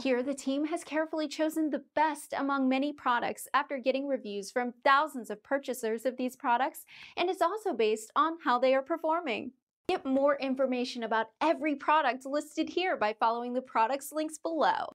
Here, the team has carefully chosen the best among many products after getting reviews from thousands of purchasers of these products, and it's also based on how they are performing. Get more information about every product listed here by following the products links below.